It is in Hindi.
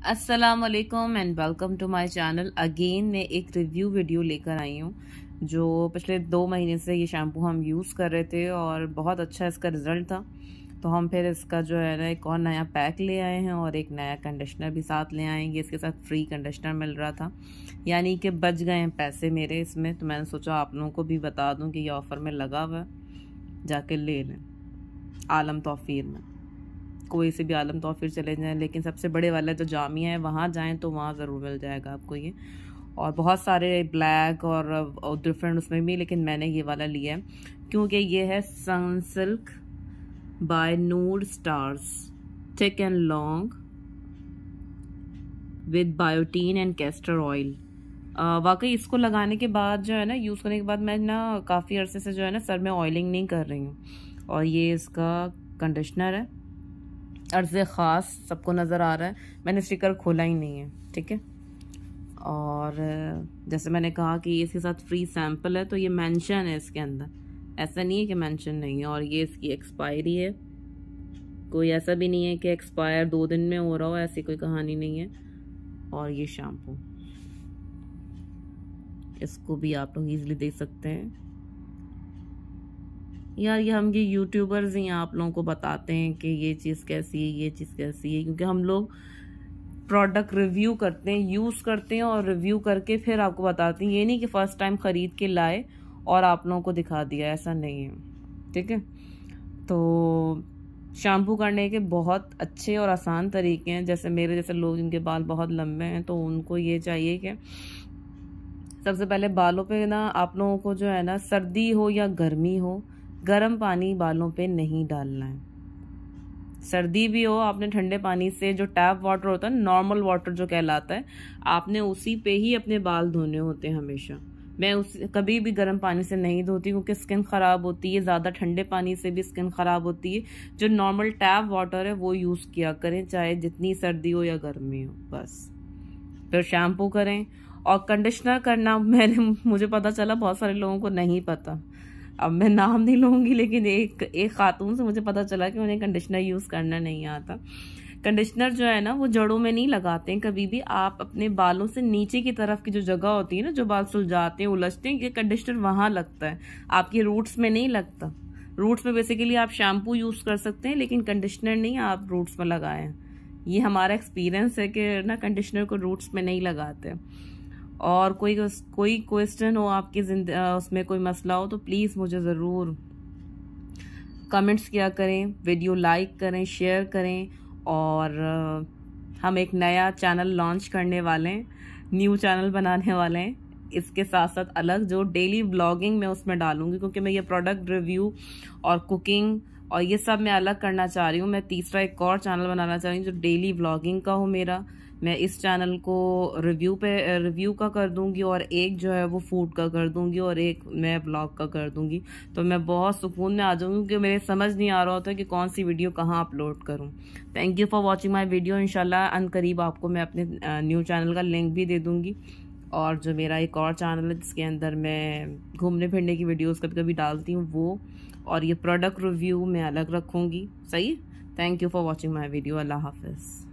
अस्सलाम वालेकुम and welcome to my channel again मैं एक रिव्यू वीडियो लेकर आई हूँ, जो पिछले दो महीने से ये शैम्पू हम यूज़ कर रहे थे और बहुत अच्छा इसका रिज़ल्ट था। तो हम फिर इसका जो है ना, एक और नया पैक ले आए हैं और एक नया कंडीशनर भी साथ ले आएँगे इसके साथ फ्री कंडीशनर मिल रहा था। यानी कि बच गए हैं पैसे मेरे इसमें। तो मैंने सोचा आप लोगों को भी बता दूँ कि ये ऑफ़र में लगा हुआ है, जाके ले लें। आलम तोफ़ीर में। कोई से भी आलम तो फिर चले जाएँ, लेकिन सबसे बड़े वाला जो जामिया है, वहाँ जाएँ तो वहाँ ज़रूर मिल जाएगा आपको ये। और बहुत सारे ब्लैक और डिफरेंट उसमें भी, लेकिन मैंने ये वाला लिया है। क्योंकि ये है Sunsilk by Noor stars thick and long with biotin and castor oil वाकई इसको लगाने के बाद जो है ना यूज़ करने के बाद मैं ना काफ़ी अरसे से जो है ना, सर में ऑयलिंग नहीं कर रही हूँ। और ये इसका कंडीशनर है। अर्ज़ ख़ास सबको नज़र आ रहा है। मैंने स्टिकर खोला ही नहीं है, ठीक है? और, जैसे मैंने कहा कि इसके साथ फ्री सैंपल है तो ये मेंशन है इसके अंदर। ऐसा नहीं है कि मेंशन नहीं है, और ये इसकी एक्सपायरी है। कोई ऐसा भी नहीं है कि एक्सपायर दो दिन में हो रहा हो, ऐसी कोई कहानी नहीं है। और ये शैम्पू इसको भी आप लोग ईजिली देख सकते हैं। यार, ये हम ये यूट्यूबर्स ही, आप लोगों को बताते हैं कि ये चीज़ कैसी है, ये चीज़ कैसी है, क्योंकि हम लोग प्रोडक्ट रिव्यू करते हैं यूज़ करते हैं और रिव्यू करके फिर आपको बताते हैं। ये नहीं कि फ़र्स्ट टाइम ख़रीद के लाए और आप लोगों को दिखा दिया, ऐसा नहीं है, ठीक है? तो शैम्पू करने के बहुत अच्छे और आसान तरीके हैं। जैसे मेरे जैसे लोग जिनके बाल बहुत लंबे हैं तो उनको ये चाहिए कि सबसे पहले बालों पे ना आप लोगों को जो है ना, सर्दी हो या गर्मी हो गर्म पानी बालों पे नहीं डालना है। सर्दी भी हो, आपने ठंडे पानी से जो टैप वाटर होता है, नॉर्मल वाटर जो कहलाता है, आपने उसी पे ही अपने बाल धोने होते हैं हमेशा। मैं उस, कभी भी गर्म पानी से नहीं धोती क्योंकि स्किन ख़राब होती है, ज़्यादा ठंडे पानी से भी स्किन ख़राब होती है। जो नॉर्मल टैप वाटर है, वो यूज़ किया करें, चाहे जितनी सर्दी हो या गर्मी हो, बस। फिर शैम्पू करें और कंडीशनर करना, मैंने, मुझे पता चला, बहुत सारे लोगों को नहीं पता। अब मैं नाम नहीं लूँगी, लेकिन एक एक खातून से मुझे पता चला कि उन्हें कंडीशनर यूज़ करना नहीं आता। कंडीशनर जो है ना, वो जड़ों में नहीं लगाते हैं। कभी भी आप अपने बालों से नीचे की तरफ़ की जो जगह होती है ना, जो बाल सुलझाते हैं, उलझते हैं, ये कंडीशनर वहाँ लगता है। आपके रूट्स में नहीं लगता। रूट्स में बेसिकली आप शैम्पू यूज़ कर सकते हैं, लेकिन कंडीशनर नहीं आप रूट्स में लगाएँ। ये हमारा एक्सपीरियंस है कि ना कंडीशनर को रूट्स में नहीं लगाते। और कोई कोई क्वेश्चन हो आपकी उसमें कोई मसला हो तो प्लीज़ मुझे ज़रूर कमेंट्स किया करें वीडियो लाइक करें शेयर करें और हम एक नया चैनल लॉन्च करने वाले हैं न्यू चैनल बनाने वाले हैं। इसके साथ साथ अलग जो डेली ब्लॉगिंग मैं उसमें डालूँगी क्योंकि मैं ये प्रोडक्ट रिव्यू और कुकिंग और ये सब मैं अलग करना चाह रही हूँ। मैं तीसरा एक और चैनल बनाना चाह रही हूँ जो डेली ब्लॉगिंग का हो मेरा। मैं इस चैनल को रिव्यू पे, रिव्यू का कर दूँगी और एक जो है वो फ़ूड का कर दूँगी और एक मैं ब्लॉग का कर दूँगी। तो मैं बहुत सुकून में आ जाऊँगी क्योंकि मेरे समझ नहीं आ रहा होता कि कौन सी वीडियो कहाँ अपलोड करूँ। Thank you for watching my video इनशाला अन करीब आपको मैं अपने न्यू चैनल का लिंक भी दे दूँगी। और जो मेरा एक और चैनल है जिसके अंदर मैं घूमने फिरने की वीडियोस कभी कभी डालती हूँ, वो और ये प्रोडक्ट रिव्यू मैं अलग रखूँगी। सही? Thank you for watching my video अल्लाह हाफिज़।